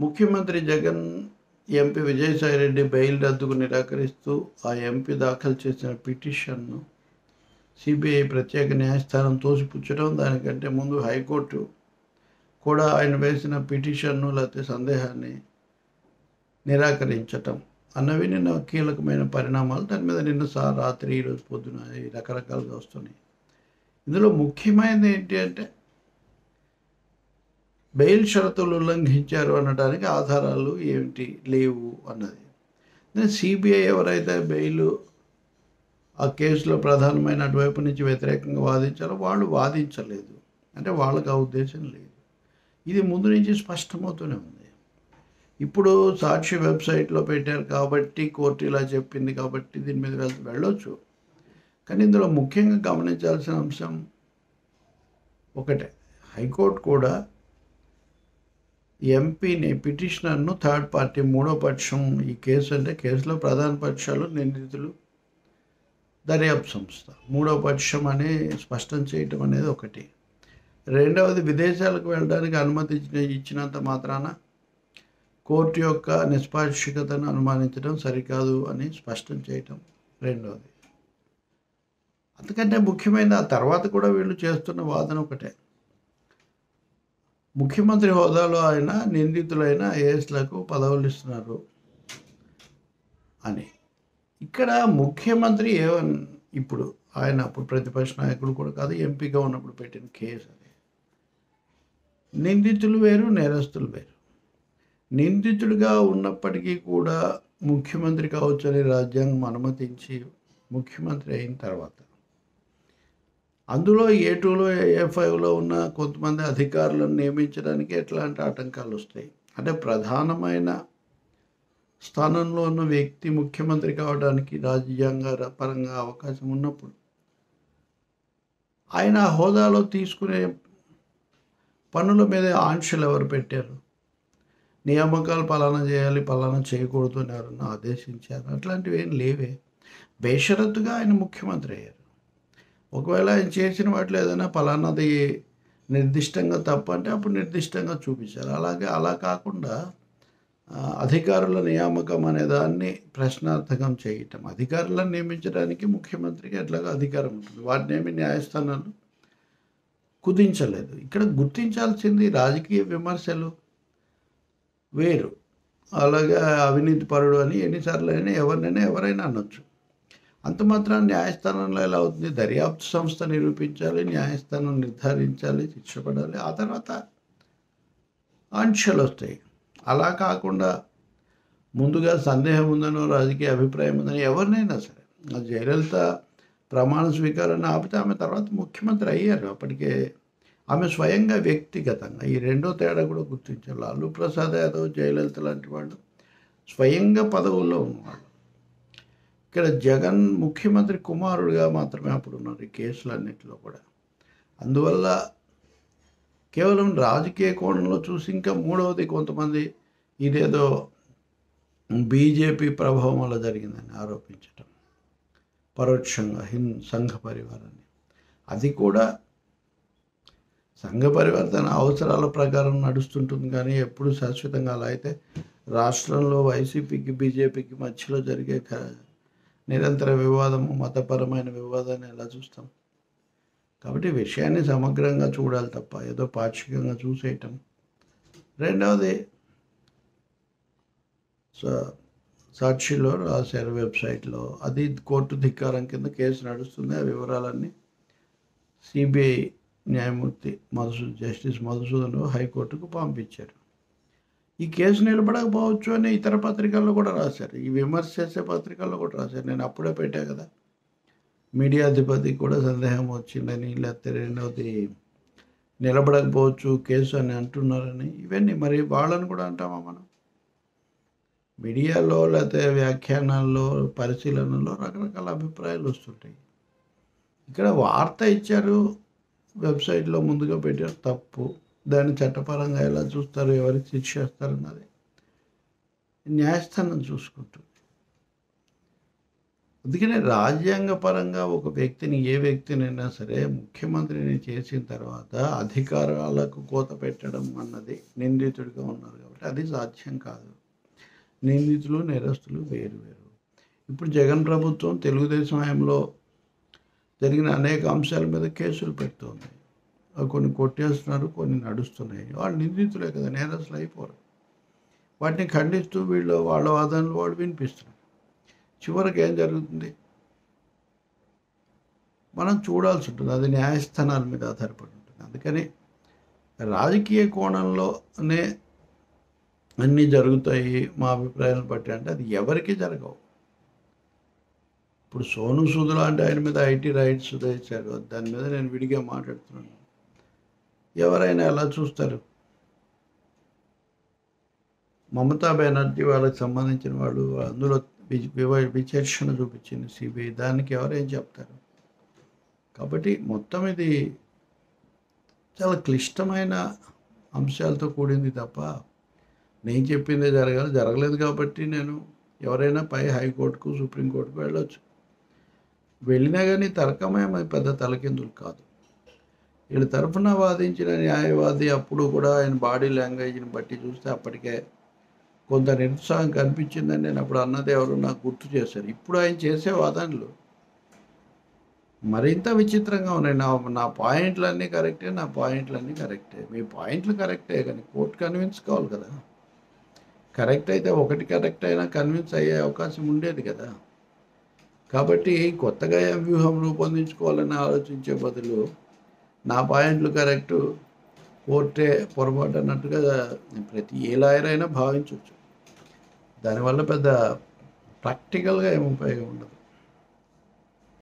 ముఖ్యమంత్రి Jagan MP Vijayasai Reddy bail రద్దుకు నిరాకరిస్తూ ఆ ఎంపీ దాఖలు చేసిన పిటిషన్ను సిబిఐ ప్రత్యేక న్యాయస్థానం తోసిపుచ్చడం దానికంటే ముందు హైకోర్టు కూడా ఆయన వేసిన పిటిషన్ను లేకపోతే సందేహాన్ని నిరాకరించటం అన్నవి నిన్న కీలకమైన పరిణామాలు. దాని మీద నిన్న సా రాత్రి ఈరోజు పొద్దున రకరకాలుగా వస్తున్నాయి. ఇందులో ముఖ్యమైనది ఏంటి అంటే బెయిల్ షరతులు ఉల్లంఘించారు అనడానికి ఆధారాలు ఏమిటి లేవు అన్నది. సిబిఐ ఎవరైతే బెయిల్ ఆ కేసులో ప్రధానమైన అటువైపు నుంచి వ్యతిరేకంగా వాదించారో వాళ్ళు వాదించలేదు. అంటే వాళ్ళకి ఆ ఉద్దేశం లేదు. ఇది ముందు నుంచి స్పష్టమవుతూనే ఉంది. ఇప్పుడు సాక్షి వెబ్సైట్లో పెట్టారు కాబట్టి కోర్టు ఇలా చెప్పింది కాబట్టి దీని మీద వెళ్ళొచ్చు. కానీ ఇందులో ముఖ్యంగా గమనించాల్సిన అంశం ఒకటే. హైకోర్టు కూడా ఎంపీని పిటిషనర్ను థర్డ్ పార్టీ మూడో పక్షం ఈ కేసు అంటే కేసులో ప్రధాన పక్షాలు నిందితులు దర్యాప్తు సంస్థ. మూడో పక్షం అని స్పష్టం చేయటం అనేది ఒకటి. రెండవది విదేశాలకు వెళ్ళడానికి అనుమతి ఇచ్చినంత మాత్రాన కోర్టు యొక్క నిష్పాక్షికతను అనుమానించడం సరికాదు అని స్పష్టం చేయటం రెండవది. అందుకంటే ముఖ్యమైన ఆ తర్వాత కూడా వీళ్ళు చేస్తున్న వాదన ఒకటే. ముఖ్యమంత్రి హోదాలో ఆయన నిందితులైన ఏఎస్లకు పదవులు ఇస్తున్నారు అని. ఇక్కడ ముఖ్యమంత్రి ఏమన్ ఇప్పుడు ఆయన అప్పుడు ప్రతిపక్ష నాయకుడు కూడా కాదు ఎంపీగా ఉన్నప్పుడు పెట్టిన కేసు అది. నిందితులు వేరు నేరస్తులు వేరు. నిందితుడిగా ఉన్నప్పటికీ కూడా ముఖ్యమంత్రి కావచ్చు అని రాజ్యాంగం అనుమతించి ముఖ్యమంత్రి అయిన తర్వాత అందులో ఏ టూలో ఏ ఫైవ్లో ఉన్న కొంతమంది అధికారులను నియమించడానికి ఎట్లాంటి ఆటంకాలు వస్తాయి? అంటే ప్రధానమైన స్థానంలో ఉన్న వ్యక్తి ముఖ్యమంత్రి కావడానికి రాజ్యాంగ పరంగా అవకాశం ఉన్నప్పుడు ఆయన ఆ హోదాలో తీసుకునే పనుల మీద ఆంక్షలు ఎవరు పెట్టారు? నియామకాలు పలానా చేయాలి పలానా చేయకూడదు అని ఎవరన్నా ఆదేశించారు? అట్లాంటివి ఏం లేవే. బేషరత్తుగా ఆయన ముఖ్యమంత్రి అయ్యారు. ఒకవేళ ఆయన చేసిన వాటిలో ఏదైనా ఫలానాది నిర్దిష్టంగా తప్పు అంటే అప్పుడు నిర్దిష్టంగా చూపించారు అలాగే అలా కాకుండా అధికారుల నియామకం అనే దాన్ని ప్రశ్నార్థకం చేయటం. అధికారులను నియమించడానికి ముఖ్యమంత్రికి ఎట్లాగో అధికారం ఉంటుంది. వాటిని ఏమి న్యాయస్థానాలు కుదించలేదు. ఇక్కడ గుర్తించాల్సింది రాజకీయ విమర్శలు వేరు. అలాగే అవినీతి పరుడు అని ఎన్నిసార్లు అయినా ఎవరినైనా ఎవరైనా అనొచ్చు. అంత మాత్రం న్యాయస్థానంలో ఎలా అవుతుంది? దర్యాప్తు సంస్థ నిరూపించాలి న్యాయస్థానం నిర్ధారించాలి శిక్ష పడాలి. ఆ తర్వాత ఆంక్షలు వస్తాయి. అలా కాకుండా ముందుగా సందేహం ఉందనో రాజకీయ అభిప్రాయం ఉందని ఎవరినైనా సరే ఆ జయలలిత ప్రమాణ స్వీకారాన్ని ఆపితే ఆమె తర్వాత ముఖ్యమంత్రి అయ్యారు. అప్పటికే ఆమె స్వయంగా వ్యక్తిగతంగా ఈ రెండో తేడా కూడా గుర్తించాలి లాలూ ప్రసాద్ యాదవ్ జయలలిత లాంటి వాళ్ళు స్వయంగా పదవుల్లో ఉన్నవాళ్ళు. ఇక్కడ జగన్ ముఖ్యమంత్రి కుమారుడిగా మాత్రమే అప్పుడు ఉన్నారు ఈ కేసులన్నింటిలో కూడా. అందువల్ల కేవలం రాజకీయ కోణంలో చూసి ఇంకా మూడవది కొంతమంది ఇదేదో బీజేపీ ప్రభావం వల్ల జరిగిందని ఆరోపించటం. పరోక్షంగా హిన్ సంఘ పరివారాన్ని. అది కూడా సంఘ పరివారం తన అవసరాల ప్రకారం నడుస్తుంటుంది కానీ ఎప్పుడు శాశ్వతంగా అలా అయితే రాష్ట్రంలో వైసీపీకి బీజేపీకి మధ్యలో జరిగే నిరంతర వివాదము మతపరమైన వివాదాన్ని ఎలా చూస్తాం? కాబట్టి విషయాన్ని సమగ్రంగా చూడాలి తప్ప ఏదో పాక్షికంగా చూసేయటం. రెండవది సాక్షిలో రాశారు వెబ్సైట్లో అది కోర్టు ధిక్కారం కింద కేసు నడుస్తుంది ఆ వివరాలన్నీ సిబిఐ న్యాయమూర్తి మధుసూ జస్టిస్ మధుసూదన్ హైకోర్టుకు పంపించారు. ఈ కేసు నిలబడకపోవచ్చు అని ఇతర పత్రికల్లో కూడా రాశారు. ఈ విమర్శ చేసే పత్రికల్లో కూడా రాశారు. నేను అప్పుడే పెట్టా కదా. మీడియాధిపతికి కూడా సందేహం వచ్చిందని లేకపోతే రెండవది నిలబడకపోవచ్చు కేసు అని అంటున్నారని ఇవన్నీ మరి వాళ్ళని కూడా అంటామా మనం? మీడియాలో లేకపోతే వ్యాఖ్యానాల్లో పరిశీలనలో రకరకాల అభిప్రాయాలు వస్తుంటాయి. ఇక్కడ వార్త ఇచ్చారు వెబ్సైట్లో ముందుగా పెట్టారు తప్పు. దాన్ని చట్టపరంగా ఎలా చూస్తారు ఎవరికి శిక్ష చేస్తారన్నది న్యాయస్థానం చూసుకుంటుంది. అందుకనే రాజ్యాంగపరంగా ఒక వ్యక్తిని ఏ వ్యక్తినైనా సరే ముఖ్యమంత్రిని చేసిన తర్వాత అధికారాలకు కోత పెట్టడం అన్నది నిందితుడిగా ఉన్నారు కాబట్టి అది సాధ్యం కాదు. నిందితులు నేరస్తులు వేరు వేరు. ఇప్పుడు జగన్ ప్రభుత్వం తెలుగుదేశం హయాంలో జరిగిన అనేక అంశాల మీద కేసులు పెడుతోంది. కొన్ని కొట్టేస్తున్నారు కొన్ని నడుస్తున్నాయి. వాళ్ళు నిందితులే కదా నేరస్తులు అయిపోరు. వాటిని ఖండిస్తూ వీళ్ళు వాళ్ళ వాదనలు వాళ్ళు వినిపిస్తున్నారు. చివరికి ఏం జరుగుతుంది? మనం చూడాల్సి ఉంటుంది. అది న్యాయస్థానాల మీద ఆధారపడి ఉంటుంది. అందుకని రాజకీయ కోణంలోనే అన్నీ జరుగుతాయి మా అభిప్రాయాలను బట్టి అంటే అది ఎవరికి జరగవు. ఇప్పుడు సోను సూద్ లాంటి ఆయన మీద ఐటీ రైట్స్ తెచ్చారు దాని మీద నేను విడిగా మాట్లాడుతున్నాను. ఎవరైనా ఎలా చూస్తారు? మమతా బెనర్జీ వాళ్ళకి సంబంధించిన వాళ్ళు అందులో వి- విచక్షణ చూపించింది సిబిఐ. దానికి ఎవరేం చెప్తారు? కాబట్టి మొత్తం ఇది చాలా క్లిష్టమైన అంశాలతో కూడింది తప్ప నేను చెప్పిందే జరగాలి జరగలేదు కాబట్టి నేను ఎవరైనా పై హైకోర్టుకు సుప్రీంకోర్టుకు వెళ్ళొచ్చు. వెళ్ళినా కానీ తర్కమే పెద్ద తలకిందులు కాదు. వీళ్ళ తరఫున వాదించిన న్యాయవాది అప్పుడు కూడా ఆయన బాడీ లాంగ్వేజ్ని బట్టి చూస్తే అప్పటికే కొంత నిరుత్సాహం కనిపించిందని నేను అప్పుడు అన్నది ఎవరు నాకు గుర్తు చేశారు. ఇప్పుడు ఆయన చేసే వాదనలు మరింత విచిత్రంగా ఉన్నాయి. నా నా పాయింట్లన్నీ కరెక్టే నా పాయింట్లన్నీ కరెక్టే. మీ పాయింట్లు కరెక్టే కానీ కోర్టు కన్విన్స్ కావాలి కదా. కరెక్ట్ అయితే ఒకటి కరెక్ట్ అయినా కన్విన్స్ అయ్యే అవకాశం ఉండేది కదా. కాబట్టి కొత్తగా వ్యూహం రూపొందించుకోవాలని ఆలోచించే బదులు నా పాయింట్లు కరెక్టు కోర్టే పొరపాటు అన్నట్టుగా ప్రతి ఏ లాయర్ అయినా భావించవచ్చు. దానివల్ల పెద్ద ప్రాక్టికల్గా ఏమి ఉపయోగం ఉండదు.